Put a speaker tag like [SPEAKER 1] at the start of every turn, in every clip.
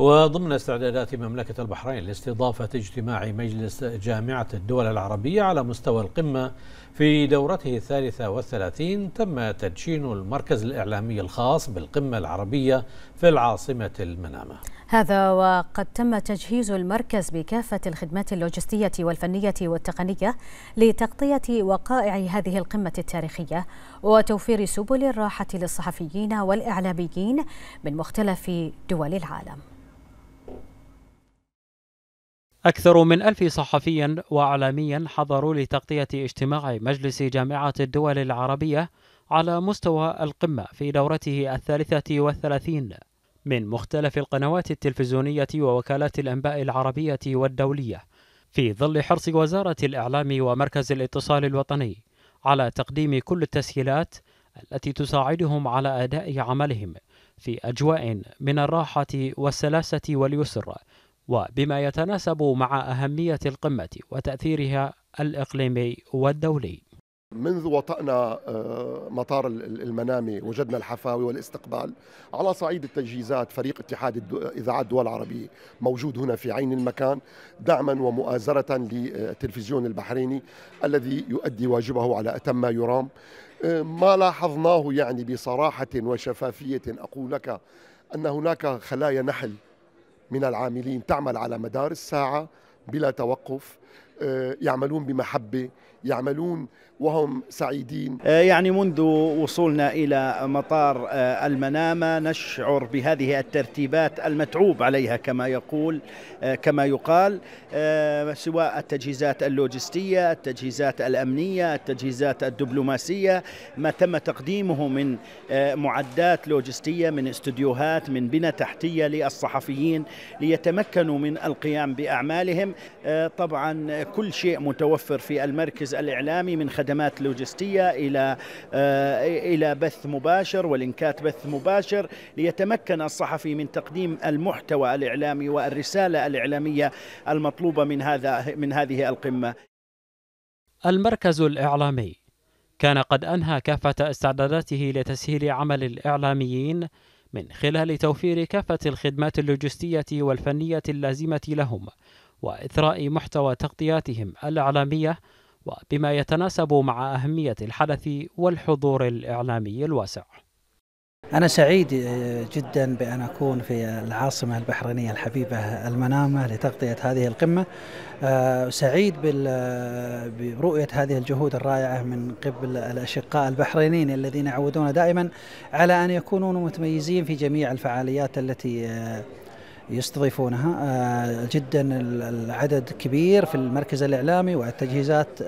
[SPEAKER 1] وضمن استعدادات مملكة البحرين لاستضافة اجتماع مجلس جامعة الدول العربية على مستوى القمة في دورته الثالثة والثلاثين تم تدشين المركز الإعلامي الخاص بالقمة العربية في العاصمة المنامة.
[SPEAKER 2] هذا وقد تم تجهيز المركز بكافة الخدمات اللوجستية والفنية والتقنية لتغطية وقائع هذه القمة التاريخية وتوفير سبل الراحة للصحفيين والإعلاميين من مختلف دول العالم.
[SPEAKER 3] أكثر من ألف صحفي وإعلامي حضروا لتغطية اجتماع مجلس جامعة الدول العربية على مستوى القمة في دورته الثالثة والثلاثين. من مختلف القنوات التلفزيونية ووكالات الأنباء العربية والدولية في ظل حرص وزارة الإعلام ومركز الاتصال الوطني على تقديم كل التسهيلات التي تساعدهم على أداء عملهم في أجواء من الراحة والسلاسة واليسر وبما يتناسب مع أهمية القمة وتأثيرها الإقليمي والدولي.
[SPEAKER 4] منذ وطأنا مطار المنامي وجدنا الحفاوي والاستقبال على صعيد التجهيزات فريق اتحاد إذاعات الدول العربية موجود هنا في عين المكان دعما ومؤازرة للتلفزيون البحريني الذي يؤدي واجبه على أتم ما يرام ما لاحظناه يعني بصراحة وشفافية أقول لك أن هناك خلايا نحل من العاملين تعمل على مدار الساعة بلا توقف. يعملون بمحبة يعملون وهم سعيدين.
[SPEAKER 5] يعني منذ وصولنا إلى مطار المنامة نشعر بهذه الترتيبات المتعوب عليها كما يقول كما يقال سواء التجهيزات اللوجستية التجهيزات الأمنية التجهيزات الدبلوماسية. ما تم تقديمه من معدات لوجستية من استديوهات من بنى تحتية للصحفيين ليتمكنوا من القيام بأعمالهم. طبعا كل شيء متوفر في المركز الإعلامي من خدمات لوجستية إلى إلى بث مباشر ولينكات بث مباشر ليتمكن الصحفي من تقديم المحتوى الإعلامي والرسالة الإعلامية المطلوبة من هذا من هذه القمة.
[SPEAKER 3] المركز الإعلامي كان قد أنهى كافة استعداداته لتسهيل عمل الإعلاميين من خلال توفير كافة الخدمات اللوجستية والفنية اللازمة لهم وإثراء محتوى تغطياتهم الإعلامية وبما يتناسب مع أهمية الحدث والحضور الإعلامي الواسع.
[SPEAKER 6] أنا سعيد جدا بأن أكون في العاصمة البحرينية الحبيبة المنامة لتغطية هذه القمة. سعيد برؤية هذه الجهود الرائعة من قبل الأشقاء البحرينيين الذين يعودون دائما على أن يكونوا متميزين في جميع الفعاليات التي يستضيفونها. جدا العدد كبير في المركز الإعلامي والتجهيزات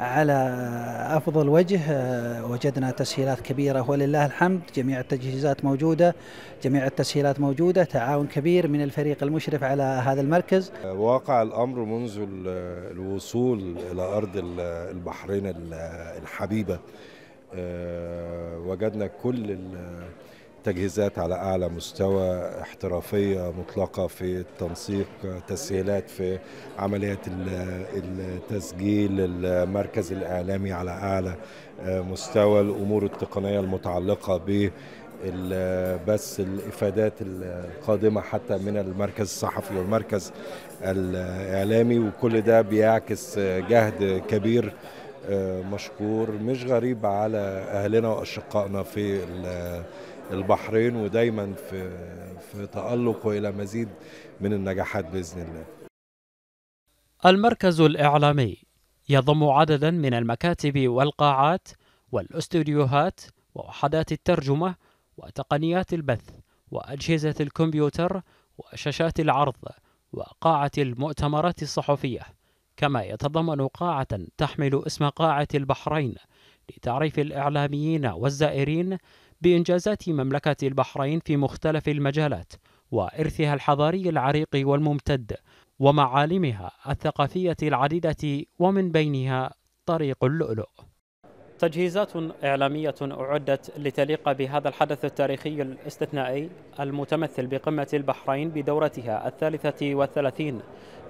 [SPEAKER 6] على أفضل وجه. وجدنا تسهيلات كبيرة. ولله الحمد جميع التجهيزات موجودة جميع التسهيلات موجودة. تعاون كبير من الفريق المشرف على هذا المركز.
[SPEAKER 7] واقع الأمر منذ الوصول إلى أرض البحرين الحبيبة. وجدنا كل تجهيزات على أعلى مستوى احترافية مطلقة في التنسيق تسهيلات في عمليات التسجيل المركز الإعلامي على أعلى مستوى الأمور التقنية المتعلقة ب بس الإفادات القادمة حتى من المركز الصحفي والمركز الإعلامي وكل ده بيعكس جهد كبير مشكور مش غريب على أهلنا وأشقائنا في البحرين ودايما في في تألق وإلى مزيد من النجاحات بإذن الله.
[SPEAKER 3] المركز الإعلامي يضم عددا من المكاتب والقاعات والاستوديوهات ووحدات الترجمة وتقنيات البث وأجهزة الكمبيوتر وشاشات العرض وقاعة المؤتمرات الصحفية كما يتضمن قاعة تحمل اسم قاعة البحرين لتعريف الإعلاميين والزائرين بإنجازات مملكة البحرين في مختلف المجالات وإرثها الحضاري العريق والممتد ومعالمها الثقافية العديدة ومن بينها طريق اللؤلؤ. تجهيزات إعلامية أعدت لتليق بهذا الحدث التاريخي الاستثنائي المتمثل بقمة البحرين بدورتها الثالثة والثلاثين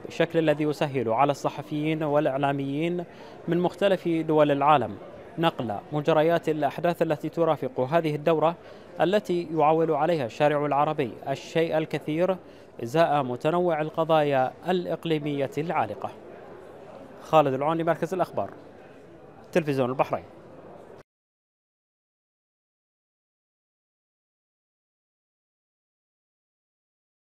[SPEAKER 3] بالشكل الذي يسهل على الصحفيين والإعلاميين من مختلف دول العالم نقل مجريات الأحداث التي ترافق هذه الدورة التي يعول عليها الشارع العربي الشيء الكثير إزاء متنوع القضايا الإقليمية العالقة. خالد العون لمركز الأخبار تلفزيون البحرين.